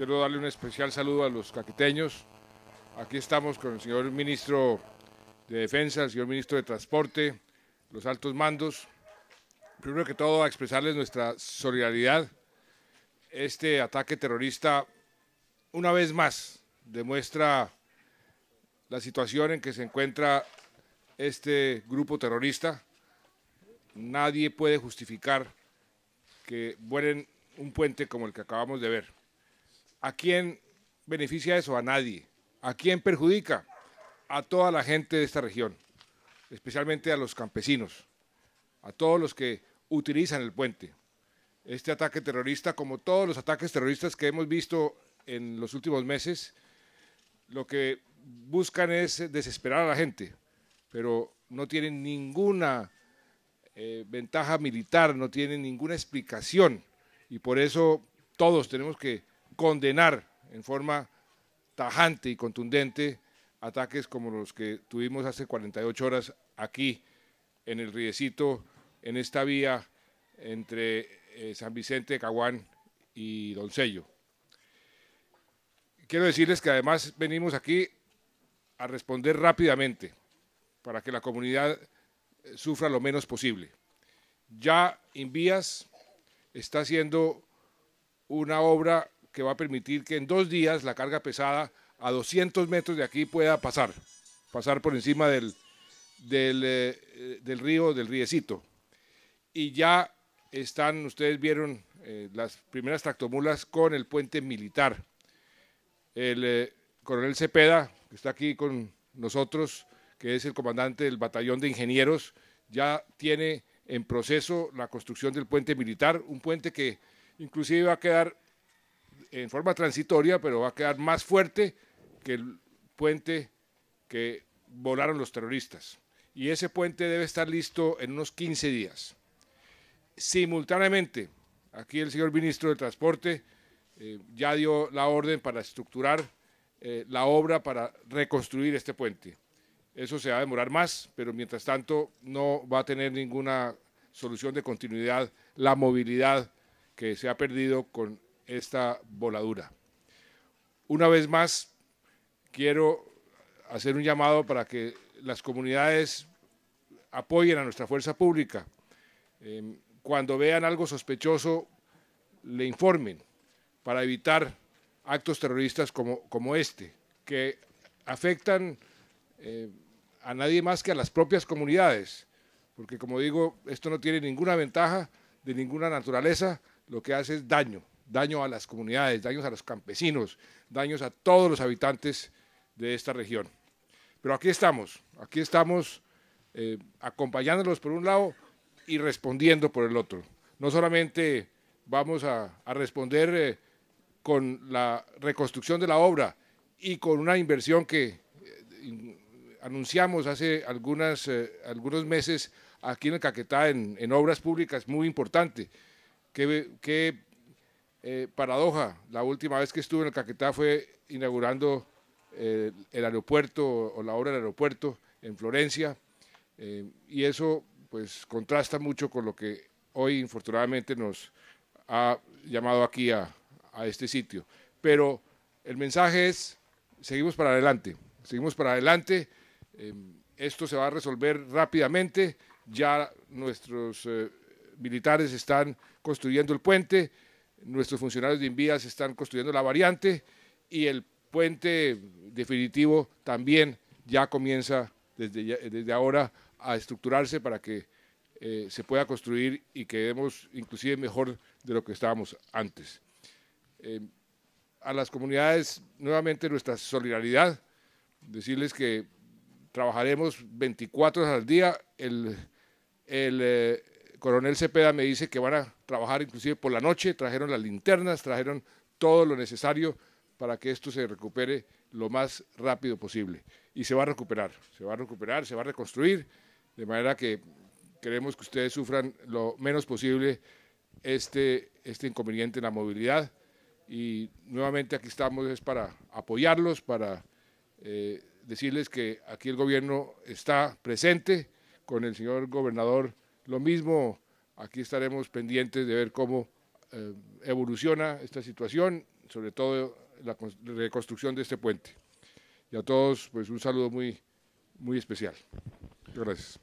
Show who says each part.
Speaker 1: Quiero darle un especial saludo a los caqueteños. Aquí estamos con el señor ministro de Defensa, el señor ministro de Transporte, los altos mandos. Primero que todo, a expresarles nuestra solidaridad. Este ataque terrorista, una vez más, demuestra la situación en que se encuentra este grupo terrorista. Nadie puede justificar que vuelen un puente como el que acabamos de ver. ¿A quién beneficia eso? A nadie. ¿A quién perjudica? A toda la gente de esta región, especialmente a los campesinos, a todos los que utilizan el puente. Este ataque terrorista, como todos los ataques terroristas que hemos visto en los últimos meses, lo que buscan es desesperar a la gente, pero no tienen ninguna eh, ventaja militar, no tienen ninguna explicación y por eso todos tenemos que condenar en forma tajante y contundente ataques como los que tuvimos hace 48 horas aquí en el Riecito, en esta vía entre eh, San Vicente Caguán y Doncello. Quiero decirles que además venimos aquí a responder rápidamente para que la comunidad eh, sufra lo menos posible. Ya Invías está haciendo una obra que va a permitir que en dos días la carga pesada a 200 metros de aquí pueda pasar, pasar por encima del, del, eh, del río, del riecito. Y ya están, ustedes vieron eh, las primeras tractomulas con el puente militar. El eh, coronel Cepeda, que está aquí con nosotros, que es el comandante del batallón de ingenieros, ya tiene en proceso la construcción del puente militar, un puente que inclusive va a quedar en forma transitoria, pero va a quedar más fuerte que el puente que volaron los terroristas. Y ese puente debe estar listo en unos 15 días. Simultáneamente, aquí el señor ministro de Transporte eh, ya dio la orden para estructurar eh, la obra para reconstruir este puente. Eso se va a demorar más, pero mientras tanto no va a tener ninguna solución de continuidad la movilidad que se ha perdido con esta voladura. Una vez más, quiero hacer un llamado para que las comunidades apoyen a nuestra fuerza pública. Em, cuando vean algo sospechoso, le informen para evitar actos terroristas como, como este, que afectan eh, a nadie más que a las propias comunidades, porque como digo, esto no tiene ninguna ventaja de ninguna naturaleza, lo que hace es daño daño a las comunidades, daños a los campesinos, daños a todos los habitantes de esta región. Pero aquí estamos, aquí estamos eh, acompañándolos por un lado y respondiendo por el otro. No solamente vamos a, responder eh, con la reconstrucción de la obra y con una inversión que eh, anunciamos hace algunas, algunos meses aquí en el Caquetá en, obras públicas muy importante, que, que eh, paradoja, la última vez que estuve en el Caquetá fue inaugurando eh, el aeropuerto o la obra del aeropuerto en Florencia, eh, y eso pues contrasta mucho con lo que hoy infortunadamente nos ha llamado aquí a, a este sitio. Pero el mensaje es, seguimos para adelante, seguimos para adelante, esto se va a resolver rápidamente, ya nuestros militares están construyendo el puente, nuestros funcionarios de Invías están construyendo la variante y el puente definitivo también ya comienza desde, desde ahora a estructurarse para que eh, se pueda construir y quedemos inclusive mejor de lo que estábamos antes. Eh, a las comunidades nuevamente nuestra solidaridad, decirles que trabajaremos 24 horas al día. El, el eh, coronel Cepeda me dice que van a trabajar inclusive por la noche, trajeron las linternas, trajeron todo lo necesario para que esto se recupere lo más rápido posible. Y se va a recuperar, se va a recuperar, se va a reconstruir, de manera que queremos que ustedes sufran lo menos posible este, este inconveniente en la movilidad. Y nuevamente aquí estamos es para apoyarlos, para eh, decirles que aquí el gobierno está presente con el señor gobernador lo mismo, aquí estaremos pendientes de ver cómo eh, evoluciona esta situación. sobre todo la reconstrucción de este puente. Y a todos, pues un saludo muy, muy especial. Gracias.